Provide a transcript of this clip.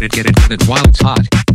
get it, get it, get it while it's hot.